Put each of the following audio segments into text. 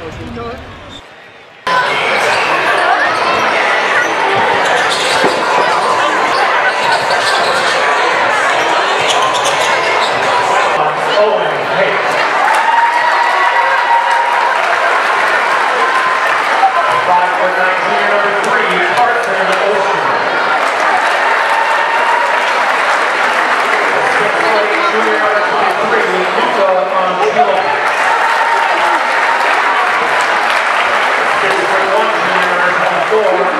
Okay, go. score.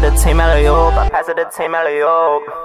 To Team Alley-oop, I pass it to the Team Alley-oop.